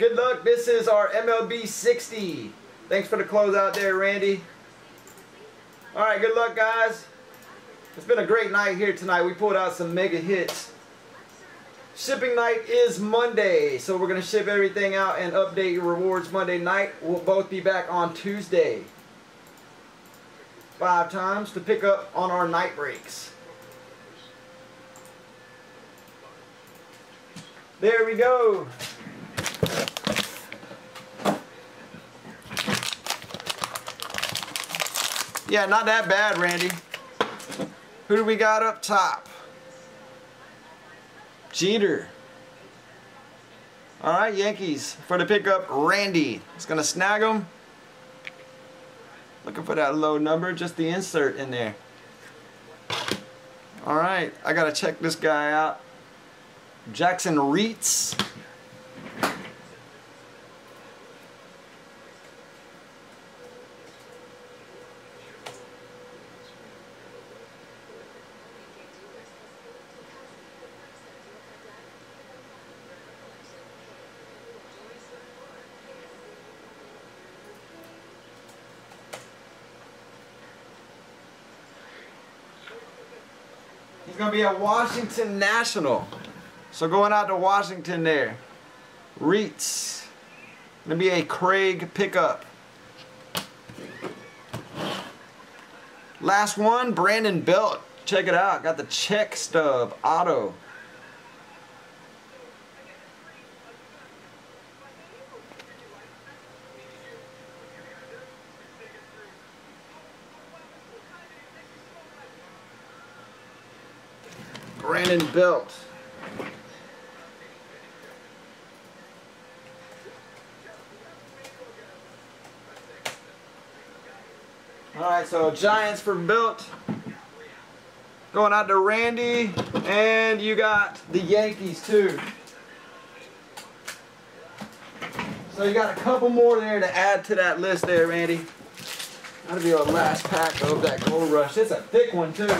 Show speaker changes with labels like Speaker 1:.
Speaker 1: Good luck. This is our MLB 60. Thanks for the close out there, Randy. All right, good luck, guys. It's been a great night here tonight. We pulled out some mega hits. Shipping night is Monday, so we're going to ship everything out and update your rewards Monday night. We'll both be back on Tuesday. Five times to pick up on our night breaks. There we go. Yeah, not that bad, Randy. Who do we got up top? Jeter. All right, Yankees for the pickup. Randy is going to snag him. Looking for that low number, just the insert in there. All right, I got to check this guy out. Jakson Reetz. He's going to be at Washington National. So going out to Washington there. Reetz. Going to be a Craig pickup. Last one, Brandon Belt. Check it out. Got the check stub auto. Brandon Belt. Alright, so Giants for Belt. Going out to Randy. And you got the Yankees too. So you got a couple more there to add to that list there, Randy. That'll be our last pack of that Gold Rush. It's a thick one too.